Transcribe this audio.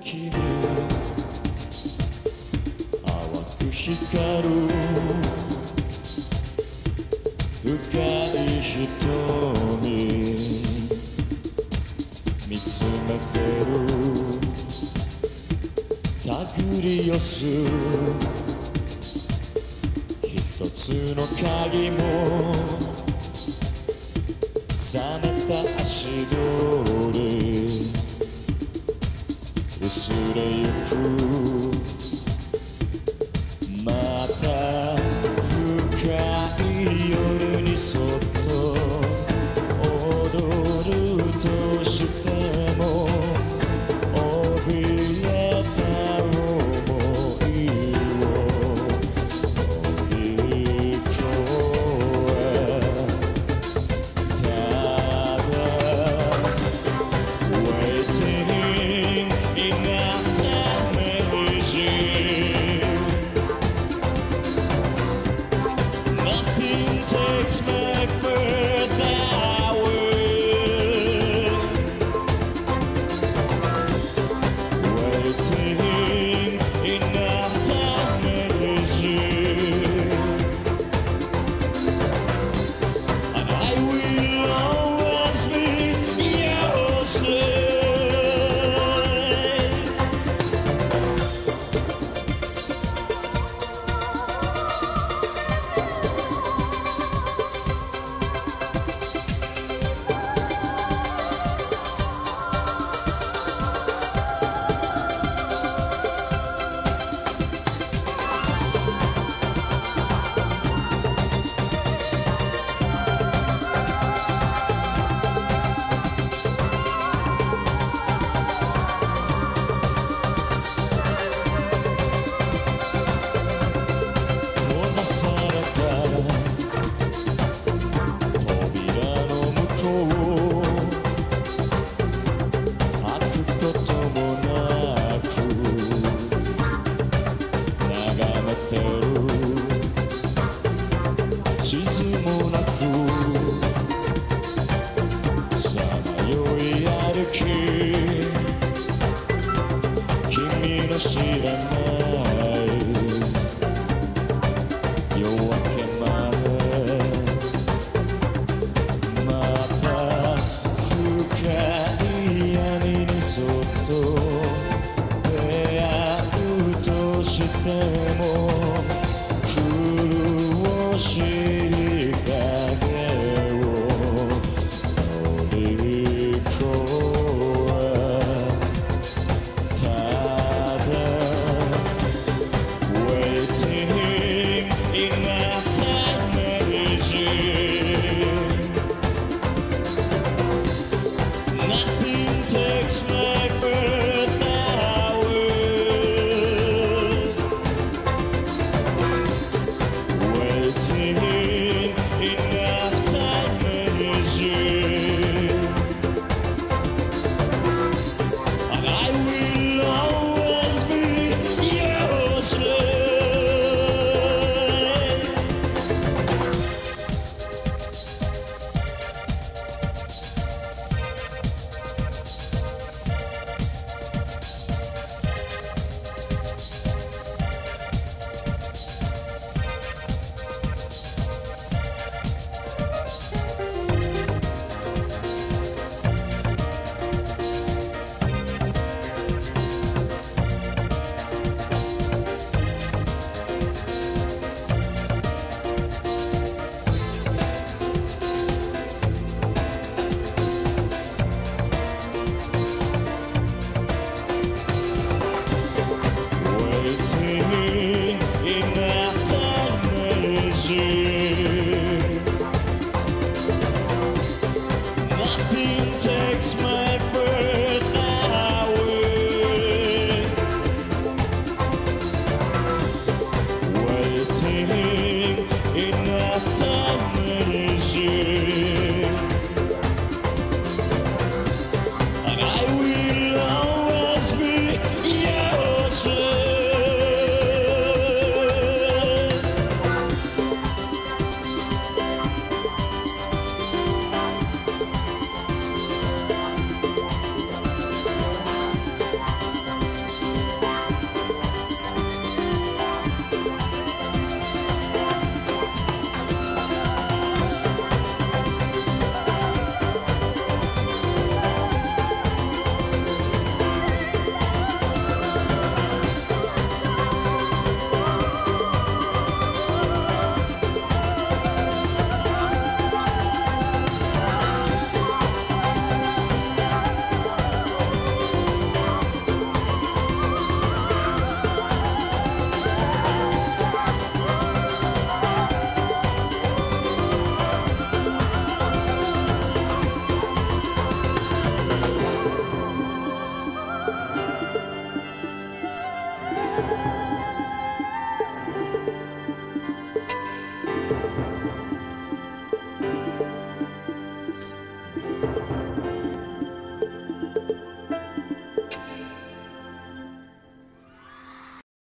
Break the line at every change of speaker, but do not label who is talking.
君光る。深い瞳。見つめてる。手繰り寄す。一つの鍵も。冷めた足取り。薄れゆく。see them.